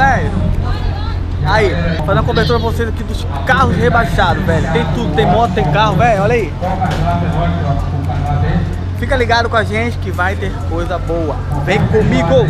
velho. Aí, fazendo uma cobertura pra vocês aqui dos carros rebaixados, velho. Tem tudo, tem moto, tem carro, velho, olha aí. Fica ligado com a gente que vai ter coisa boa. Vem comigo!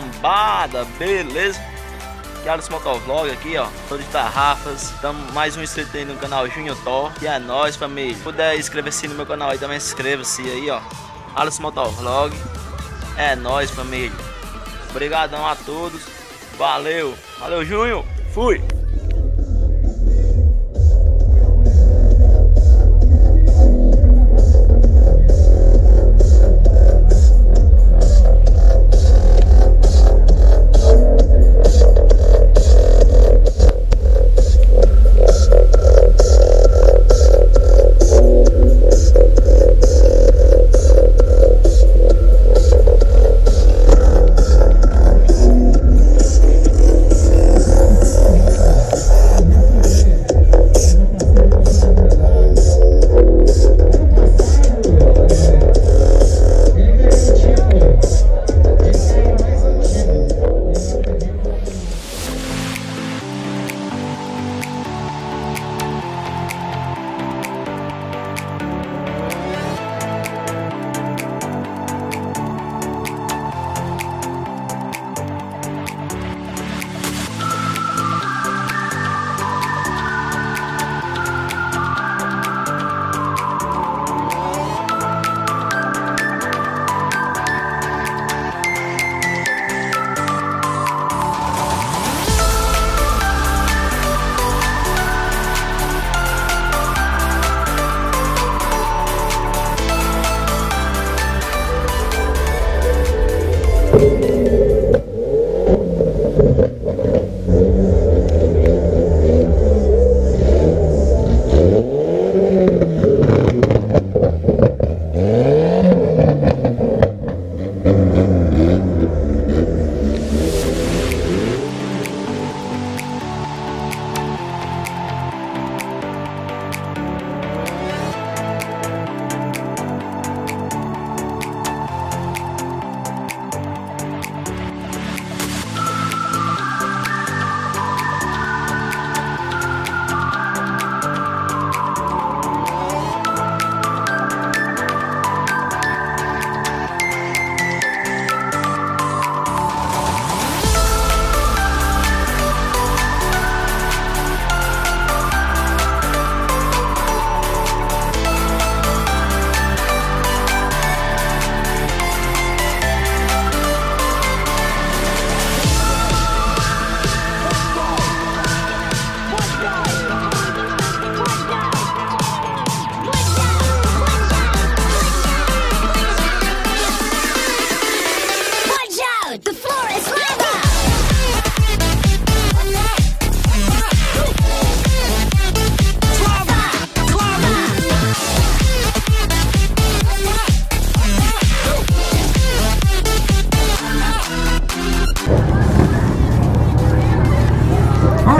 Cambada, beleza? Esse motovlog aqui, ó. Tô de tarrafas. Tamo mais um inscrito aí no canal Junior Thor. E é nóis, família. Se puder inscrever-se no meu canal aí também, inscreva-se aí, ó. Alice Motovlog. É nóis, família. Obrigadão a todos. Valeu. Valeu, Júnior. Fui.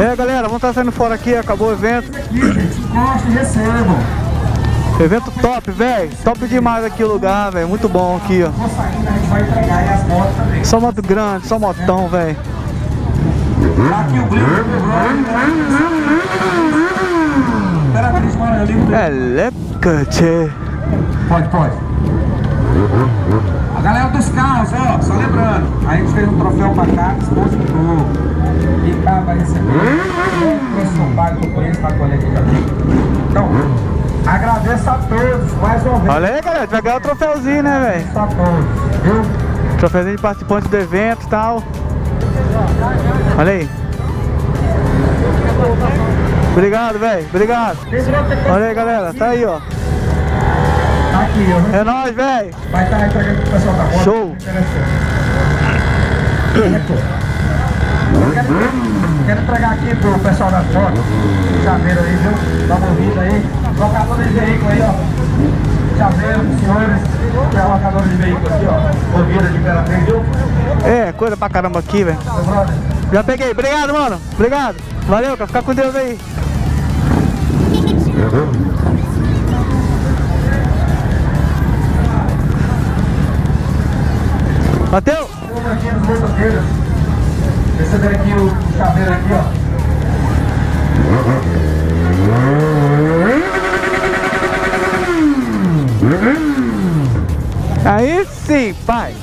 Aí galera, vamos estar saindo fora aqui, acabou o evento. Evento top, velho. Top demais aqui o lugar, velho. Muito bom aqui, ó. Só moto grande, só motão, velho. Tá. É leca, tchê. Pode, pode. A galera dos carros, ó, só lembrando, a gente fez um troféu pra cá, expositor. E cá vai receber. O professor Pago na coleta de amigo. Então, agradeço a todos, mais uma vez. Olha aí, galera. Vai ganhar o troféuzinho, né, velho? Agradeço a todos, viu? Troféuzinho de participante do evento e tal. Olha aí. Obrigado, velho. Obrigado. Olha aí, galera. Tá aí, ó. Tá aqui, ó. É nóis, velho. Vai estar entregando pro pessoal da moto. Show. Eu Quero, quero entregar aqui pro pessoal das motos, chaveiro aí, viu? Dá uma ouvida aí. Locador de veículo aí, ó. Chaveiro, senhores. É locador de veículo aqui, ó. Ouvida de Imperatriz, viu? É, coisa pra caramba aqui, velho. Já peguei. Obrigado, mano. Obrigado. Valeu, cara. Fica com Deus aí. Bateu? Receber aqui o chaveiro aqui, ó. Aí sim, pai.